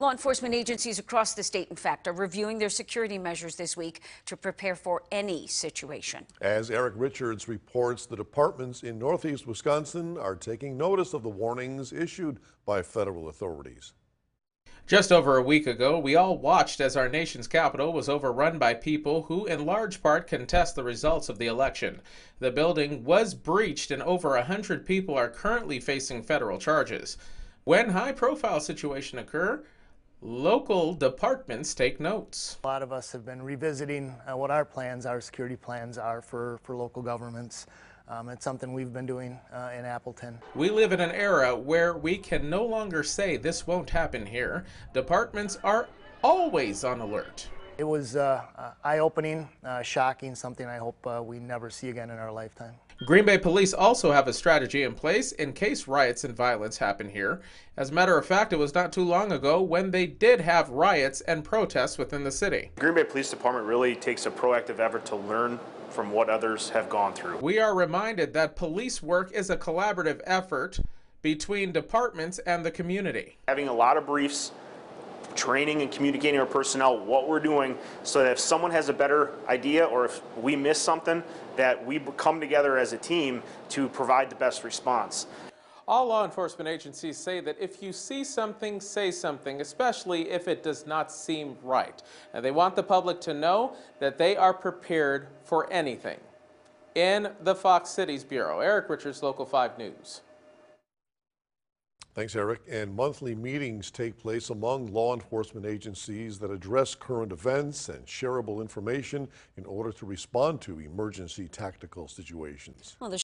Law enforcement agencies across the state, in fact, are reviewing their security measures this week to prepare for any situation. As Eric Richards reports, the departments in northeast Wisconsin are taking notice of the warnings issued by federal authorities. Just over a week ago, we all watched as our nation's capital was overrun by people who, in large part, contest the results of the election. The building was breached, and over a hundred people are currently facing federal charges. When high-profile situations occur, local departments take notes. A lot of us have been revisiting uh, what our plans, our security plans are for, for local governments. Um, it's something we've been doing uh, in Appleton. We live in an era where we can no longer say this won't happen here. Departments are always on alert. It was uh, uh, eye-opening, uh, shocking, something I hope uh, we never see again in our lifetime. Green Bay police also have a strategy in place in case riots and violence happen here. As a matter of fact, it was not too long ago when they did have riots and protests within the city. Green Bay Police Department really takes a proactive effort to learn from what others have gone through. We are reminded that police work is a collaborative effort between departments and the community. Having a lot of briefs, training and communicating our personnel what we're doing so that if someone has a better idea or if we miss something, that we come together as a team to provide the best response. All law enforcement agencies say that if you see something, say something, especially if it does not seem right. And they want the public to know that they are prepared for anything. In the Fox Cities Bureau, Eric Richards, Local 5 News. Thanks, Eric. And monthly meetings take place among law enforcement agencies that address current events and shareable information in order to respond to emergency tactical situations. Well,